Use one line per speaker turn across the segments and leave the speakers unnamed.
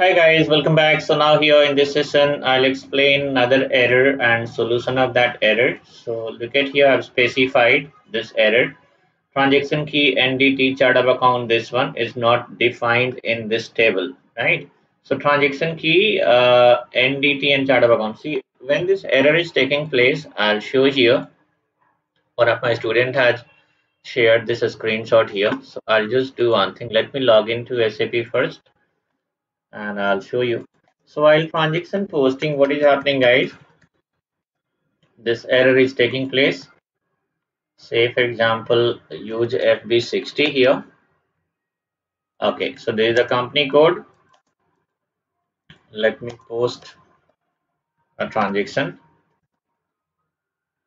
Hi guys, welcome back. So now here in this session, I'll explain another error and solution of that error. So look at here, I've specified this error. Transaction key NDT chart of account, this one is not defined in this table, right? So transaction key uh, NDT and chart of account. See, when this error is taking place, I'll show here. One of my student has shared this screenshot here. So I'll just do one thing. Let me log into SAP first and I'll show you. So while transaction posting, what is happening guys? This error is taking place. Say for example, use FB60 here. Okay, so there is a company code. Let me post a transaction.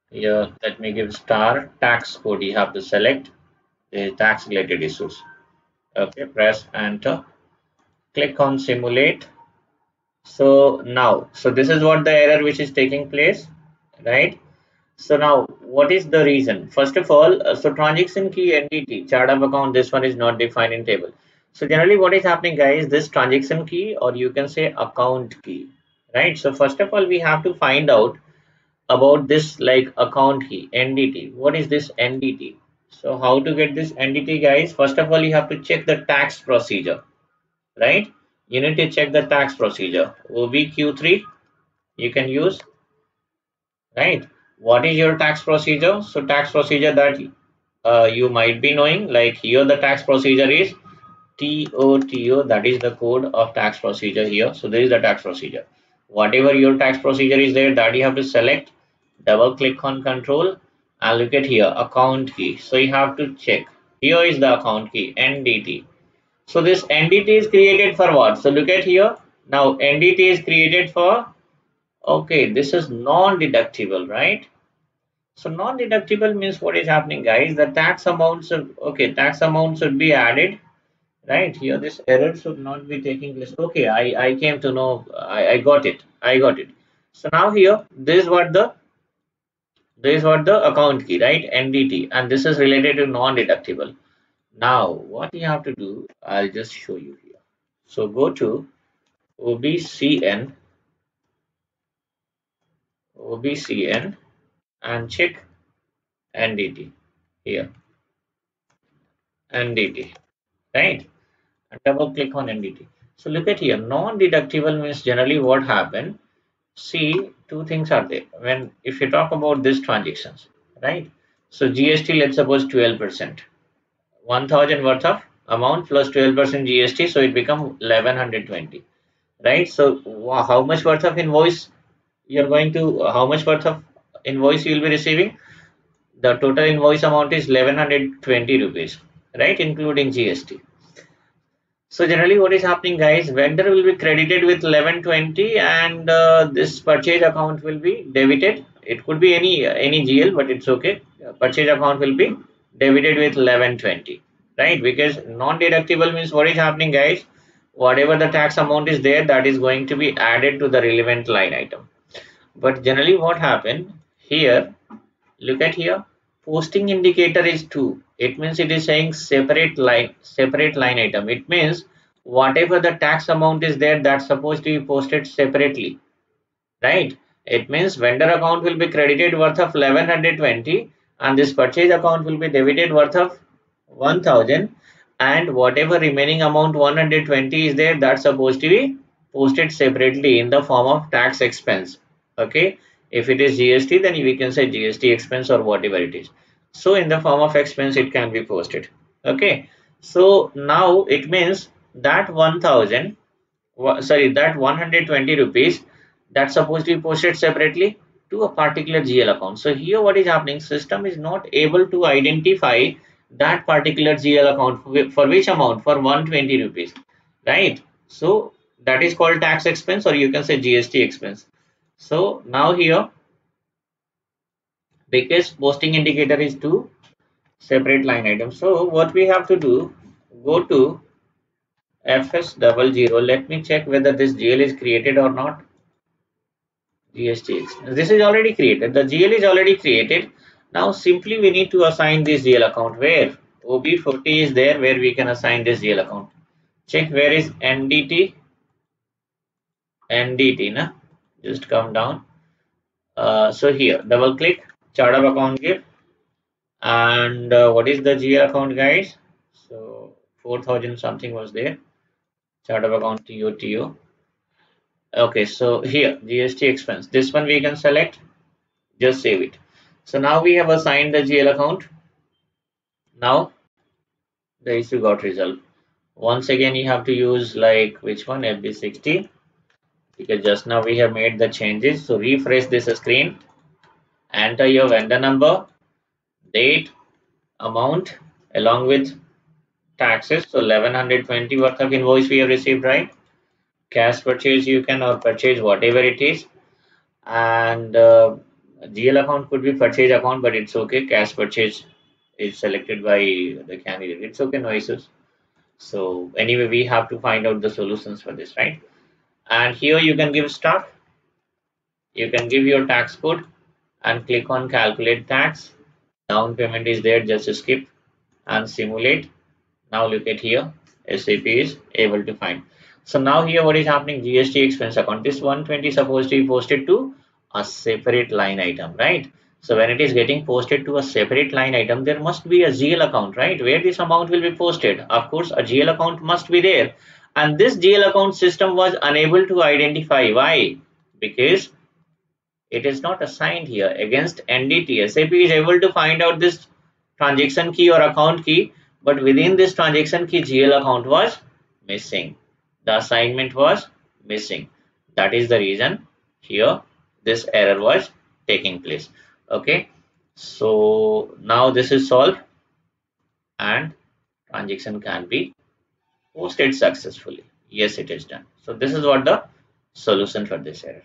Here, let me give star tax code. You have to select the tax related issues. Okay, press enter click on simulate. So now so this is what the error which is taking place right? So now what is the reason? First of all uh, so transaction key ndt chart of account this one is not defined in table. So generally what is happening guys this transaction key or you can say account key right? So first of all we have to find out about this like account key ndt what is this ndt so how to get this ndt guys? First of all you have to check the tax procedure right? You need to check the tax procedure. Obq3 you can use right? What is your tax procedure? So tax procedure that uh, you might be knowing like here the tax procedure is TOTO that is the code of tax procedure here. So this is the tax procedure. Whatever your tax procedure is there that you have to select double click on control and look at here account key. So you have to check. Here is the account key NDT so this NDT is created for what? So look at here. Now NDT is created for, okay, this is non-deductible, right? So non-deductible means what is happening guys? The tax amount should, okay, tax amount should be added, right? Here this error should not be taking place. Okay, I, I came to know, I, I got it, I got it. So now here, this is what the, this is what the account key, right? NDT, and this is related to non-deductible. Now, what you have to do, I'll just show you here. So go to OBCN, OBCN and check NDT here. NDT, right? And double click on NDT. So look at here, non-deductible means generally what happened. See, two things are there. When if you talk about these transactions, right? So GST, let's suppose 12 percent 1000 worth of amount plus plus 12 percent gst so it become 1120 right? So how much worth of invoice you're going to how much worth of invoice you will be receiving? The total invoice amount is 1120 rupees right? Including gst so generally what is happening guys vendor will be credited with 1120 and uh, this purchase account will be debited. It could be any any gl but it's okay. Purchase account will be debited with 1120 right? Because non-deductible means what is happening guys? Whatever the tax amount is there that is going to be added to the relevant line item. But generally what happened here look at here posting indicator is 2 it means it is saying separate line separate line item. It means whatever the tax amount is there that's supposed to be posted separately right? It means vendor account will be credited worth of 1120 and this purchase account will be debited worth of 1000 and whatever remaining amount 120 is there that's supposed to be posted separately in the form of tax expense. Okay? If it is gst then we can say gst expense or whatever it is. So in the form of expense it can be posted. Okay? So now it means that 1000 sorry that 120 rupees that's supposed to be posted separately to a particular GL account. So here what is happening, system is not able to identify that particular GL account for which amount for 120 rupees, right? So that is called tax expense or you can say GST expense. So now here, because posting indicator is two separate line items. So what we have to do, go to FS double zero. Let me check whether this GL is created or not. GST This is already created. The GL is already created. Now simply we need to assign this GL account where OB40 is there where we can assign this GL account. Check where is NDT. NDT, na? just come down. Uh, so here, double click, chart of account give, and uh, what is the GL account, guys? So 4000 something was there. Chart of account TOTO. Okay, so here GST expense. This one we can select. Just save it. So now we have assigned the GL account. Now the issue got resolved. Once again, you have to use like which one FB60 because just now we have made the changes. So refresh this screen. Enter your vendor number, date, amount along with taxes. So 1120 worth of invoice we have received, right? Cash purchase you can or purchase whatever it is. And uh, GL account could be purchase account, but it's okay. Cash purchase is selected by the candidate. It's okay, no issues. So anyway, we have to find out the solutions for this, right? And here you can give stock. You can give your tax code and click on calculate tax. Down payment is there, just skip and simulate. Now look at here, SAP is able to find. So now here what is happening? GST expense account. This 120 supposed to be posted to a separate line item, right? So when it is getting posted to a separate line item, there must be a GL account, right? Where this amount will be posted. Of course, a GL account must be there. And this GL account system was unable to identify. Why? Because it is not assigned here against NDT. SAP is able to find out this transaction key or account key, but within this transaction key, GL account was missing. The assignment was missing. That is the reason here this error was taking place. Okay? So now this is solved and transaction can be posted successfully. Yes it is done. So this is what the solution for this error